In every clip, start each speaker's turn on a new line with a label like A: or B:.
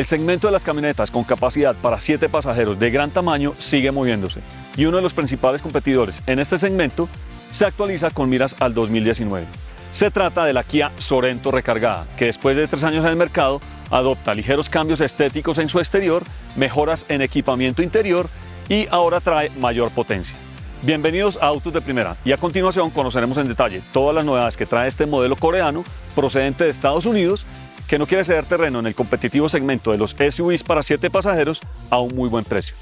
A: El segmento de las camionetas con capacidad para 7 pasajeros de gran tamaño sigue moviéndose y uno de los principales competidores en este segmento se actualiza con miras al 2019. Se trata de la Kia Sorento recargada, que después de tres años en el mercado adopta ligeros cambios estéticos en su exterior, mejoras en equipamiento interior y ahora trae mayor potencia. Bienvenidos a Autos de Primera y a continuación conoceremos en detalle todas las novedades que trae este modelo coreano procedente de Estados Unidos que no quiere ceder terreno en el competitivo segmento de los SUVs para 7 pasajeros a un muy buen precio.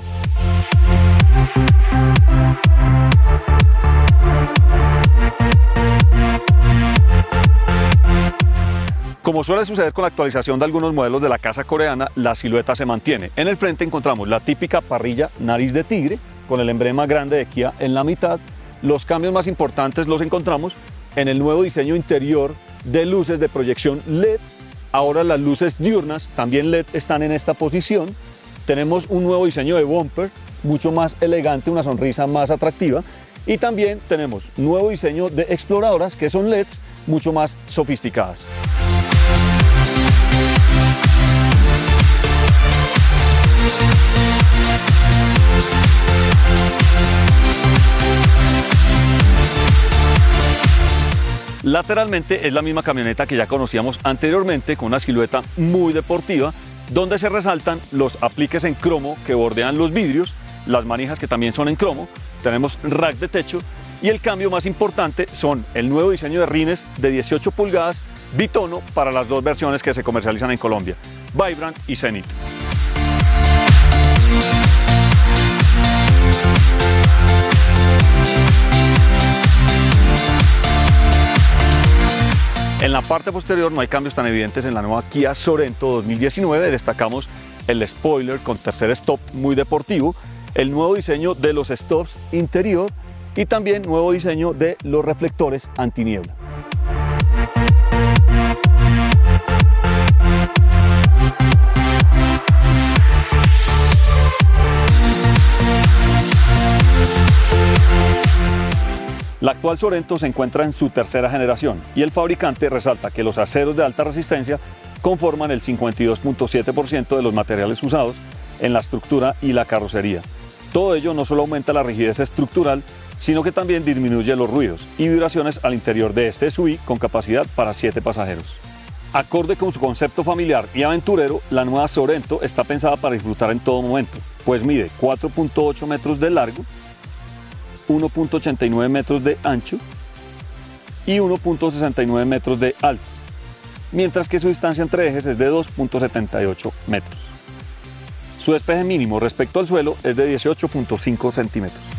A: Como suele suceder con la actualización de algunos modelos de la casa coreana, la silueta se mantiene. En el frente encontramos la típica parrilla nariz de tigre con el emblema grande de Kia en la mitad. Los cambios más importantes los encontramos en el nuevo diseño interior de luces de proyección LED. Ahora las luces diurnas también LED están en esta posición. Tenemos un nuevo diseño de bumper, mucho más elegante, una sonrisa más atractiva. Y también tenemos nuevo diseño de exploradoras que son LEDs mucho más sofisticadas. Lateralmente es la misma camioneta que ya conocíamos anteriormente con una silueta muy deportiva donde se resaltan los apliques en cromo que bordean los vidrios, las manijas que también son en cromo, tenemos rack de techo y el cambio más importante son el nuevo diseño de rines de 18 pulgadas bitono para las dos versiones que se comercializan en Colombia, Vibrant y Zenith. La parte posterior no hay cambios tan evidentes en la nueva Kia Sorento 2019. Destacamos el spoiler con tercer stop muy deportivo, el nuevo diseño de los stops interior y también nuevo diseño de los reflectores antiniebla. Actual Sorento se encuentra en su tercera generación y el fabricante resalta que los aceros de alta resistencia conforman el 52.7% de los materiales usados en la estructura y la carrocería. Todo ello no solo aumenta la rigidez estructural, sino que también disminuye los ruidos y vibraciones al interior de este SUV con capacidad para 7 pasajeros. Acorde con su concepto familiar y aventurero, la nueva Sorento está pensada para disfrutar en todo momento, pues mide 4.8 metros de largo 1.89 metros de ancho y 1.69 metros de alto, mientras que su distancia entre ejes es de 2.78 metros. Su despeje mínimo respecto al suelo es de 18.5 centímetros.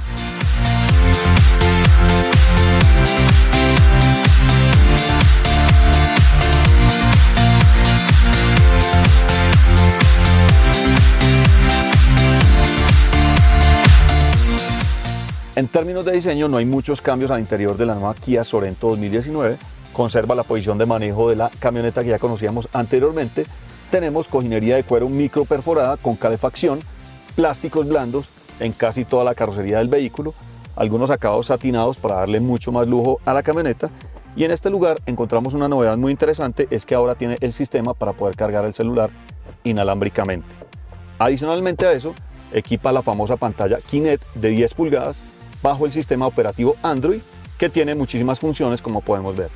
A: En términos de diseño no hay muchos cambios al interior de la nueva Kia Sorento 2019. Conserva la posición de manejo de la camioneta que ya conocíamos anteriormente. Tenemos cojinería de cuero micro perforada con calefacción, plásticos blandos en casi toda la carrocería del vehículo, algunos acabados satinados para darle mucho más lujo a la camioneta. Y en este lugar encontramos una novedad muy interesante, es que ahora tiene el sistema para poder cargar el celular inalámbricamente. Adicionalmente a eso, equipa la famosa pantalla Kinet de 10 pulgadas bajo el sistema operativo Android que tiene muchísimas funciones como podemos ver.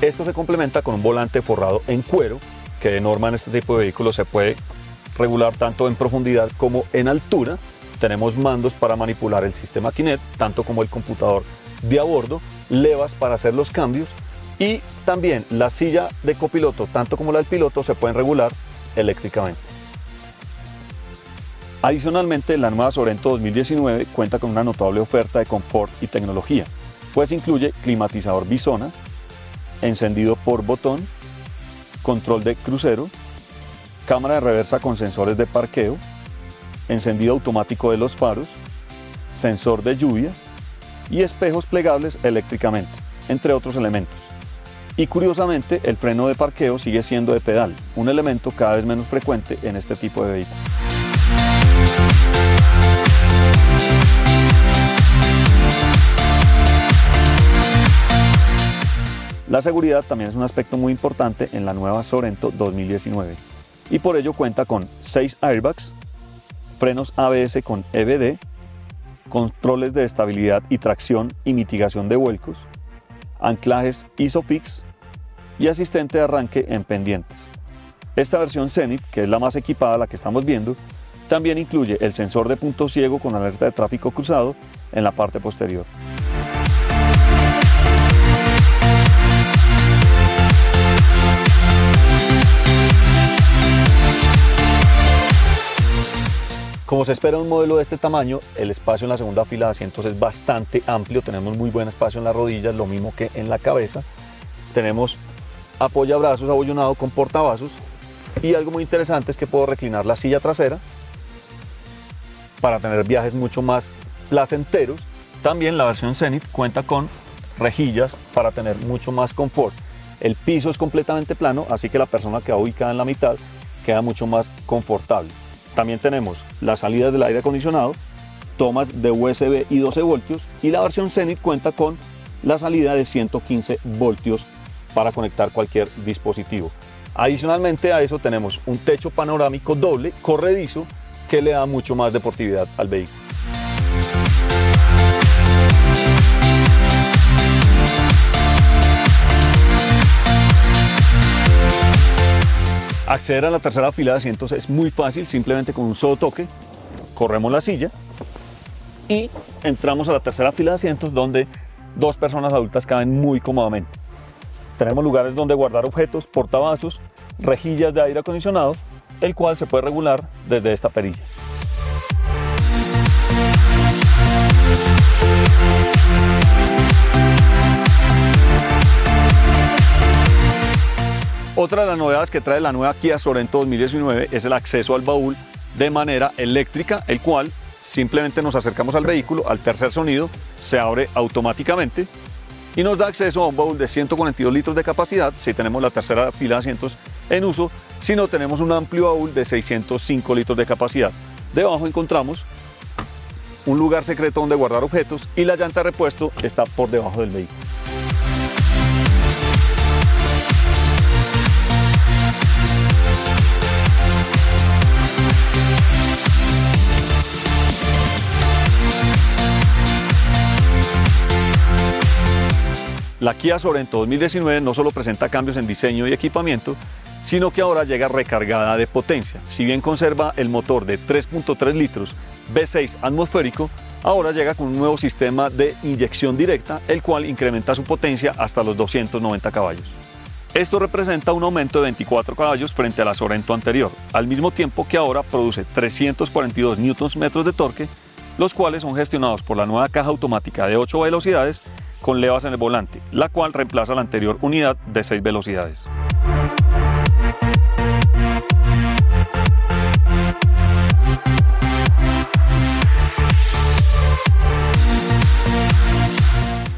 A: Esto se complementa con un volante forrado en cuero que de norma en este tipo de vehículos se puede regular tanto en profundidad como en altura. Tenemos mandos para manipular el sistema Kinet, tanto como el computador de a bordo, levas para hacer los cambios y también la silla de copiloto, tanto como la del piloto, se pueden regular eléctricamente. Adicionalmente, la nueva Sorento 2019 cuenta con una notable oferta de confort y tecnología, pues incluye climatizador bisona, encendido por botón, control de crucero, cámara de reversa con sensores de parqueo, encendido automático de los faros, sensor de lluvia y espejos plegables eléctricamente, entre otros elementos. Y curiosamente, el freno de parqueo sigue siendo de pedal, un elemento cada vez menos frecuente en este tipo de vehículos. La seguridad también es un aspecto muy importante en la nueva Sorento 2019 y por ello cuenta con 6 airbags, frenos ABS con EBD, controles de estabilidad y tracción y mitigación de vuelcos, anclajes ISOFIX y asistente de arranque en pendientes. Esta versión Zenith, que es la más equipada, la que estamos viendo, también incluye el sensor de punto ciego con alerta de tráfico cruzado en la parte posterior. Como se espera un modelo de este tamaño, el espacio en la segunda fila de asientos es bastante amplio, tenemos muy buen espacio en las rodillas, lo mismo que en la cabeza. Tenemos apoyabrazos abollonado con portavasos y algo muy interesante es que puedo reclinar la silla trasera para tener viajes mucho más placenteros. También la versión Zenith cuenta con rejillas para tener mucho más confort. El piso es completamente plano, así que la persona que va ubicada en la mitad queda mucho más confortable. También tenemos las salidas del aire acondicionado, tomas de USB y 12 voltios y la versión Zenith cuenta con la salida de 115 voltios para conectar cualquier dispositivo. Adicionalmente a eso tenemos un techo panorámico doble corredizo que le da mucho más deportividad al vehículo. Acceder a la tercera fila de asientos es muy fácil, simplemente con un solo toque corremos la silla y entramos a la tercera fila de asientos donde dos personas adultas caben muy cómodamente. Tenemos lugares donde guardar objetos, portavasos, rejillas de aire acondicionado, el cual se puede regular desde esta perilla. Otra de las novedades que trae la nueva Kia Sorento 2019 es el acceso al baúl de manera eléctrica, el cual simplemente nos acercamos al vehículo, al tercer sonido, se abre automáticamente y nos da acceso a un baúl de 142 litros de capacidad si tenemos la tercera fila de asientos en uso, si no tenemos un amplio baúl de 605 litros de capacidad. Debajo encontramos un lugar secreto donde guardar objetos y la llanta de repuesto está por debajo del vehículo. La Kia Sorento 2019 no solo presenta cambios en diseño y equipamiento, sino que ahora llega recargada de potencia. Si bien conserva el motor de 3.3 litros V6 atmosférico, ahora llega con un nuevo sistema de inyección directa, el cual incrementa su potencia hasta los 290 caballos. Esto representa un aumento de 24 caballos frente a la Sorento anterior, al mismo tiempo que ahora produce 342 Nm de torque, los cuales son gestionados por la nueva caja automática de 8 velocidades con levas en el volante, la cual reemplaza la anterior unidad de 6 velocidades.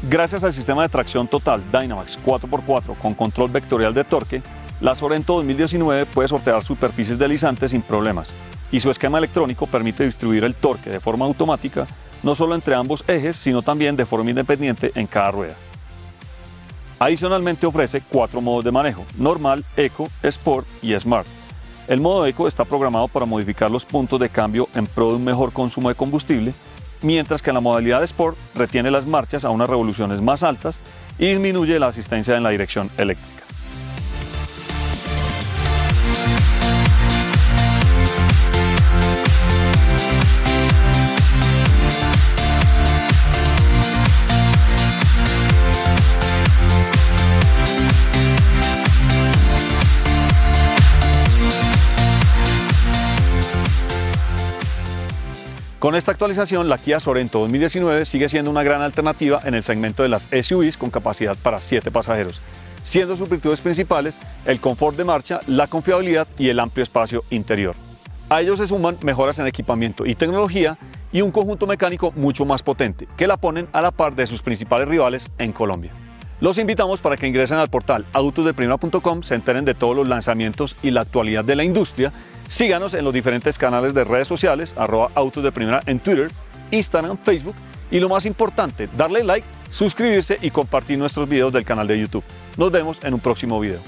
A: Gracias al sistema de tracción total Dynamax 4x4 con control vectorial de torque, la Sorento 2019 puede sortear superficies deslizantes sin problemas y su esquema electrónico permite distribuir el torque de forma automática no solo entre ambos ejes, sino también de forma independiente en cada rueda. Adicionalmente ofrece cuatro modos de manejo, normal, eco, sport y smart. El modo eco está programado para modificar los puntos de cambio en pro de un mejor consumo de combustible, mientras que la modalidad sport retiene las marchas a unas revoluciones más altas y disminuye la asistencia en la dirección eléctrica. Con esta actualización, la Kia Sorento 2019 sigue siendo una gran alternativa en el segmento de las SUVs con capacidad para 7 pasajeros, siendo sus virtudes principales el confort de marcha, la confiabilidad y el amplio espacio interior. A ellos se suman mejoras en equipamiento y tecnología y un conjunto mecánico mucho más potente, que la ponen a la par de sus principales rivales en Colombia. Los invitamos para que ingresen al portal autosdeprimera.com, se enteren de todos los lanzamientos y la actualidad de la industria Síganos en los diferentes canales de redes sociales, arroba autos de primera en Twitter, Instagram, Facebook y lo más importante, darle like, suscribirse y compartir nuestros videos del canal de YouTube. Nos vemos en un próximo video.